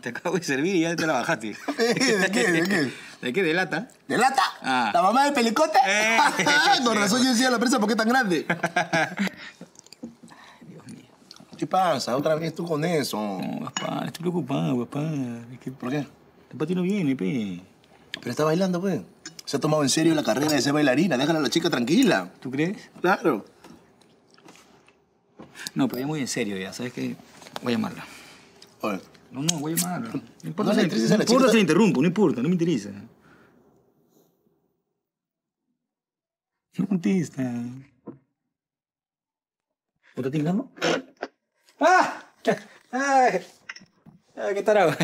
Te acabo de servir y ya te la bajaste. ¿De qué? ¿De qué? ¿De qué? ¿De lata? ¿De lata? Ah. ¿La mamá de Pelicote? Eh. Con razón yo decía la prensa, ¿por qué tan grande? ¿Qué pasa? Otra vez tú con eso. No, papá, estoy preocupado, papá. Es que ¿Por qué? el pati no viene, pe. Pero está bailando, pues. Se ha tomado en serio la carrera de ser bailarina. Déjala a la chica tranquila. ¿Tú crees? Claro. No, pero ya muy en serio ya, ¿sabes qué? Voy a llamarla. Oye, No, no, voy a llamarla. No importa, No si, intereses a no importa si interrumpo, no importa, no me interesa. No contesta. ¿O está timbrando? ¡Ah! ¡Ay! Ah, ¿Qué tal?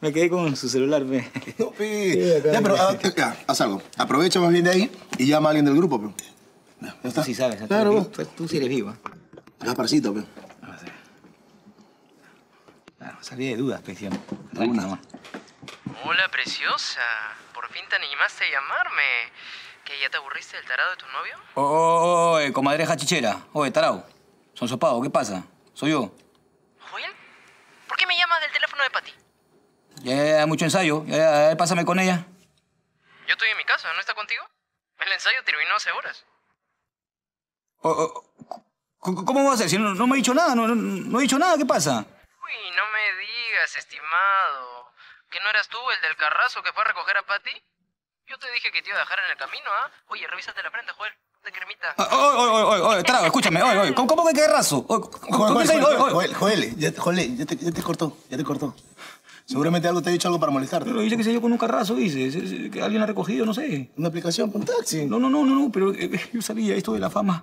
Me quedé con su celular, pe. No, pe. Sí, Ya, pero acá. ah, ya, haz algo. Aprovecha más bien de ahí y llama a alguien del grupo, pe. Ya, ya está. Tú sí sabes, Claro. Tú, tú sí eres viva. Gasparcito, pe. Salí de dudas. Alguna. Nada más. Hola, preciosa. Por fin te animaste a llamarme. ¿Que ya te aburriste del tarado de tu novio? Oh, oh, oh, eh, comadreja chichera. Oye, tarao. Son sopado, ¿qué pasa? Soy yo. ¿Joel? ¿Por qué me llamas del teléfono de Pati? Ya, ya, ya, mucho ensayo. Ya, ya, ya, pásame con ella. Yo estoy en mi casa, ¿no está contigo? El ensayo terminó hace horas. Oh, oh, c- ¿Cómo va a ser? Si no, no me ha dicho nada, no, no, no he dicho nada, ¿qué pasa? Uy, no me digas, estimado. ¿Que no eras tú el del carrazo que fue a recoger a Pati? Yo te dije que te iba a dejar en el camino, ¿ah? Oye, revísate la frente, Joel. De cremita. Oye, oye, oye, oye, escúchame, oye, oye, ¿cómo, cómo que ¿cómo Joel, Joel, oye, oye, Joel, ya, te- Joel, ya te, ya te cortó, ya te cortó. Seguramente algo te ha dicho algo para molestarte. Pero dice que se yo con un carrazo, dice. Que alguien ha recogido, no sé. Una aplicación, un taxi. No, no, no, no, no, pero eh, yo sabía esto de la fama.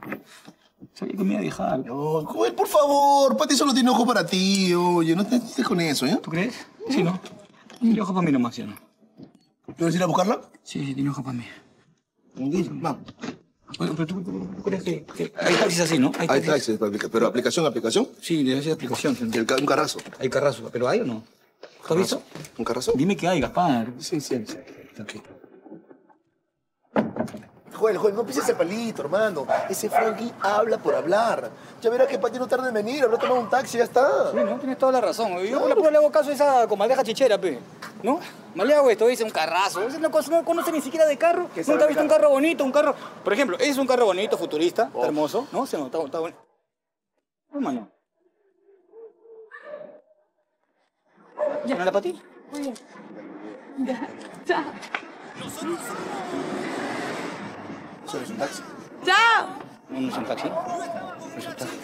Sabía que me iba a dejar. No, Joel, por favor, Pati solo tiene ojo para ti, oye, no te estés con eso, ¿eh? ¿Tú crees? Sí, ¿no? Tiene ojo para mí nomás, ¿sí no? ¿Quieres ir a buscarla? Sí, sí, tiene ojo para mí. Vamos. Pero tú, tú- tú crees que, que hay taxis así, ¿no? Hay taxis, pero aplicación, aplicación. Sí, debe ser aplicación. El ca- un carrazo. Hay carrazo, pero ¿hay o no? ¿Tú has visto? ¿Un carrazo? Dime que hay, Gaspar. Sí, sí, sí. Tranquilo. Joel, Joel, no pises el palito, hermano. Ese Frankie habla por hablar. Ya verás que Pati no tarda en venir, habrá tomado un taxi, ya está. Sí, no, tienes toda la razón. Yo por la pura le hago caso a esa comadreja chichera, pe. ¿No? No le hago esto, dice un carrazo. Ese no, no conoce ni siquiera de carro. Nunca ha visto un carro bonito, un carro... Por ejemplo, ese es un carro bonito, futurista, está hermoso, ¿no? Sí, no, está, bueno. Hermano. ¿Ya no era para ti? Eso es un taxi. ¡Chao! No, no es un taxi. No es un taxi.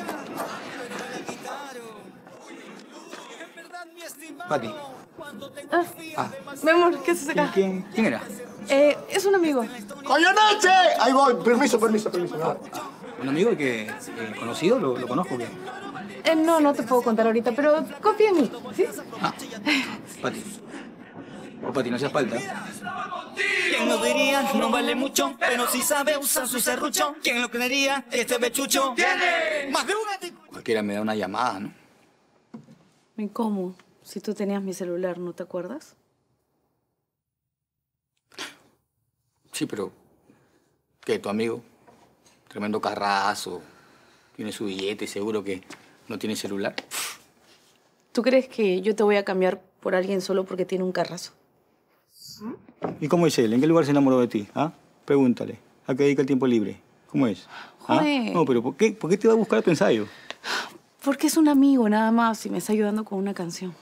Pati. Ah, mi amor, ¿qué haces acá? ¿Quién, quién era? Eh, es un amigo. ¡Coño noche! Ahí voy, permiso, permiso, permiso. no. ¿Un amigo que eh, conocido? ¿Lo, lo conozco? ¿qué? Eh, no, no te puedo contar ahorita, pero confía en mí, ¿sí? Ah, Pati. Oh, Pati, no hacía falta. ¿Quién lo diría? No vale mucho, pero si sabe usar su serrucho. ¿Quién lo creería? Este bechucho tiene más de un gatito. Cualquiera me da una llamada, ¿no? ¿Y cómo? Si tú tenías mi celular, ¿no te acuerdas? Sí, pero... ¿Qué? ¿Tu amigo? Tremendo carrazo. Tiene su billete seguro que no tiene celular. ¿Tú crees que yo te voy a cambiar por alguien solo porque tiene un carrazo? ¿Y cómo es él? ¿En qué lugar se enamoró de ti? ¿Ah? Pregúntale. ¿A qué dedica el tiempo libre? ¿Cómo es? ¿Ah? No, pero ¿por qué, ¿por qué te va a buscar a tu ensayo? Porque es un amigo nada más y me está ayudando con una canción.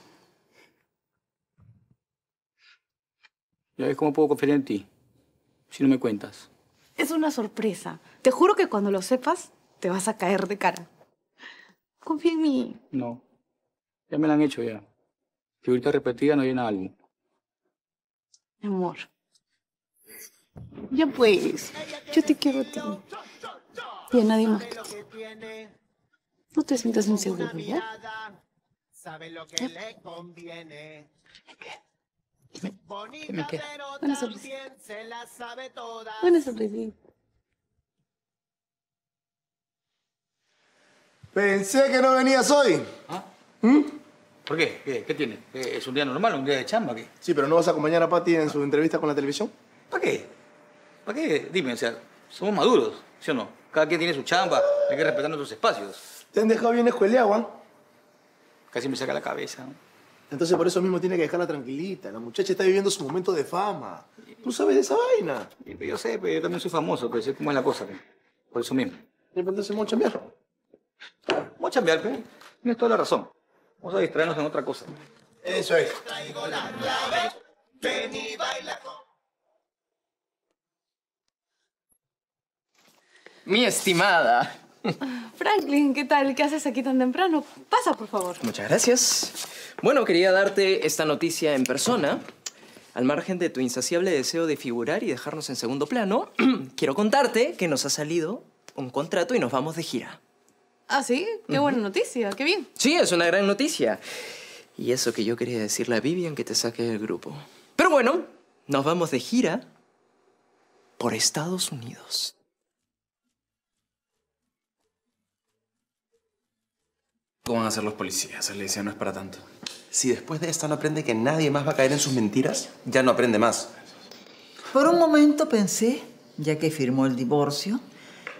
Ya ves cómo puedo confiar en ti. Si no me cuentas. Es una sorpresa. Te juro que cuando lo sepas, te vas a caer de cara. Confía en mí. No. Ya me la han hecho ya. Figurita repetida no llena álbum. Amor. Ya pues. Yo te quiero a ti. Y a nadie más que a ti. No te sientas inseguro, ¿ya? ¿Qué me queda? Buena sonrisita. Buena sonrisita. Pensé que no venías hoy. ¿Por qué? ¿Qué, qué tiene? ¿Qué, ¿Es un día normal, un día de chamba? ¿Qué? Sí, pero ¿no vas a acompañar a Pati en su entrevista con la televisión? ¿Para qué? ¿Para qué? Dime, o sea, somos maduros, ¿sí o no? Cada quien tiene su chamba, hay que respetar nuestros espacios. Te han dejado bien escueleado, ¿ah? Casi me saca la cabeza. ¿no? Entonces por eso mismo tiene que dejarla tranquilita. La muchacha está viviendo su momento de fama. ¿Tú sabes de esa vaina? Pues, Yo sé, pero yo también soy famoso, pero sé cómo es la cosa. pe. Por eso mismo. Y entonces vamos a chambear. Vamos a chambear, pe. Tienes toda la razón. Vamos a distraernos en otra cosa. Eso es. Mi estimada. Franklin, ¿qué tal? ¿Qué haces aquí tan temprano? Pasa, por favor. Muchas gracias. Bueno, quería darte esta noticia en persona. Al margen de tu insaciable deseo de figurar y dejarnos en segundo plano, quiero contarte que nos ha salido un contrato y nos vamos de gira. Ah, sí, qué buena noticia, qué bien. Sí, es una gran noticia. Y eso que yo quería decirle a Vivian que te saque del grupo. Pero bueno, nos vamos de gira por Estados Unidos. ¿Cómo van a ser los policías? Alicia, no es para tanto. Si después de esto no aprende que nadie más va a caer en sus mentiras, ya no aprende más. Por un momento pensé, ya que firmó el divorcio,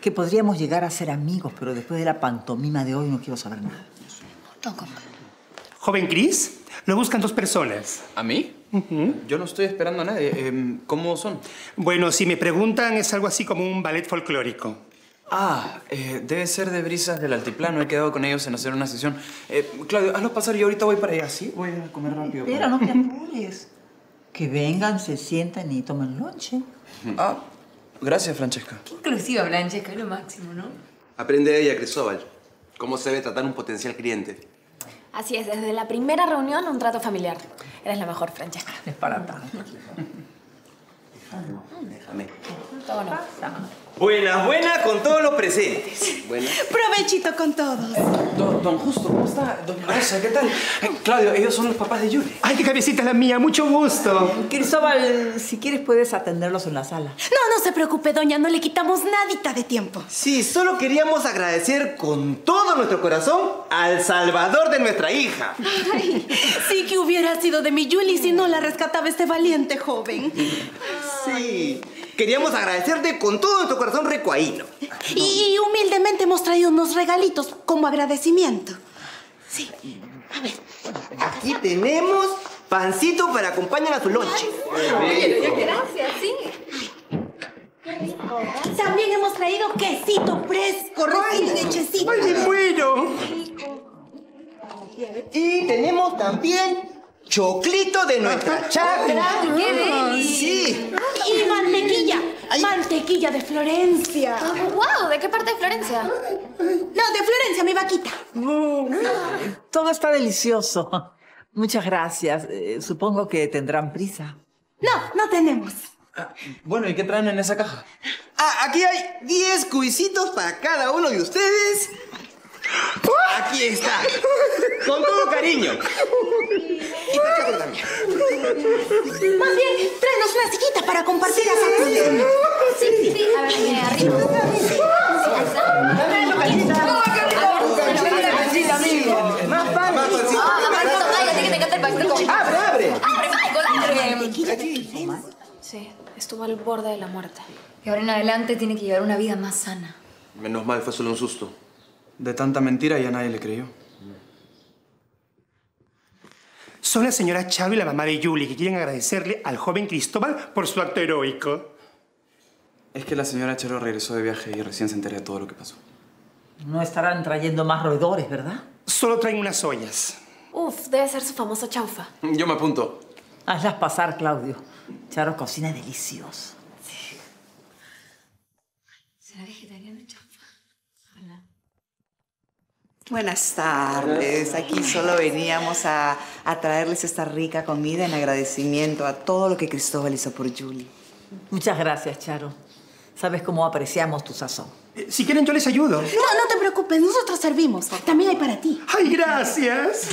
que podríamos llegar a ser amigos, pero después de la pantomima de hoy no quiero saber nada. Joven Chris, lo buscan dos personas. ¿A mí? Yo no estoy esperando a nadie. Em, ¿Cómo son? Bueno, si me preguntan, es algo así como un ballet folclórico. Ah, eh, debe ser de brisas del altiplano. He quedado con ellos en hacer una sesión. Eh, Claudio, hazlos pasar. Yo ahorita voy para allá. Sí, voy a comer rápido. Espera, no te apures. Que vengan, se sientan y tomen lonche. Ah, gracias, Francesca. Inclusiva, Francesca, es lo máximo, ¿no? Aprende de ella, Cristóbal. Cómo se debe tratar un potencial cliente. Así es, desde la primera reunión un trato familiar. Eres la mejor, Francesca. Es para tanto. Déjame. Está bueno. Buenas, buenas con todos los presentes. Buenas. Provechito con todos. Don, don Justo, ¿cómo está? Doña Rosa, ¿qué tal? Eh, Claudio, ellos son los papás de Yuri. ¡Ay, qué cabecita la mía! ¡Mucho gusto! Cristóbal, si quieres puedes atenderlos en la sala. No, no se preocupe, doña, no le quitamos nadita de tiempo. Sí, solo queríamos agradecer con todo nuestro corazón al salvador de nuestra hija. Ay, sí que hubiera sido de mi Yuli si no la rescataba este valiente joven. Sí. Queríamos agradecerte con todo nuestro corazón recuaíno. Y, y humildemente hemos traído unos regalitos como agradecimiento. Sí, a ver. Aquí tenemos pancito para acompañar a su lonche. Gracias, sí. También hemos traído quesito fresco, recién hechecito. ¡Ay, bueno! Y tenemos también choclito de nuestra chacra. ¡Qué deli! Sí. Y mantequilla, mantequilla de Florencia. ¡Wow! ¿De qué parte de Florencia? No, de Florencia, mi vaquita. Todo está delicioso. Muchas gracias. Eh, supongo que tendrán prisa. No, no tenemos. Bueno, ¿y qué traen en esa caja? Ah, aquí hay 10 cubicitos para cada uno de ustedes. Aquí está. Con todo cariño. Y también. Más bien, tráenos una sillita para compartir comida. Sí, sí, sí. A ver, arriba. Sí, ahí está. Más pan. Más pancito. Ah, Marquito, cállate que me encanta el pastel con... Abre, abre. ¡Abre, Michael, abre! Sí, estuvo al borde de la muerte. Y ahora en adelante tiene que llevar una vida más sana. Menos mal, fue solo un susto. De tanta mentira ya nadie le creyó. Son la señora Charo y la mamá de Julie que quieren agradecerle al joven Cristóbal por su acto heroico. Es que la señora Chero regresó de viaje y recién se enteró de todo lo que pasó. No estarán trayendo más roedores, ¿verdad? Solo traen unas ollas. Uf, debe ser su famoso chaufa. Yo me apunto. Hazlas pasar, Claudio. Charo cocina delicioso. ¿Será vegetariano el chaufa? Buenas tardes. Aquí solo veníamos a, a traerles esta rica comida en agradecimiento a todo lo que Cristóbal hizo por Julie. Muchas gracias, Charo. Sabes cómo apreciamos tu sazón. Eh, Si quieren, yo les ayudo. No, no te preocupes, nosotros servimos. También hay para ti. ¡Ay, gracias!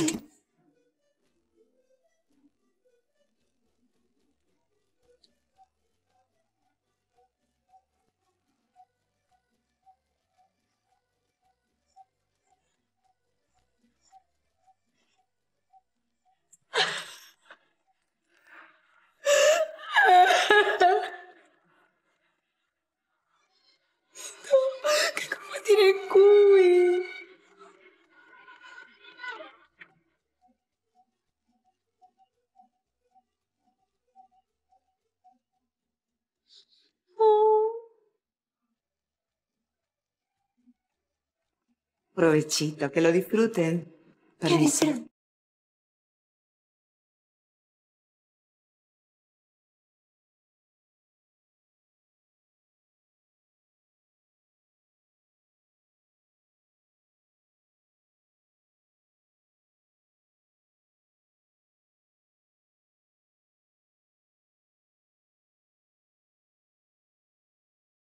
Provechito, que lo disfruten. Permiso.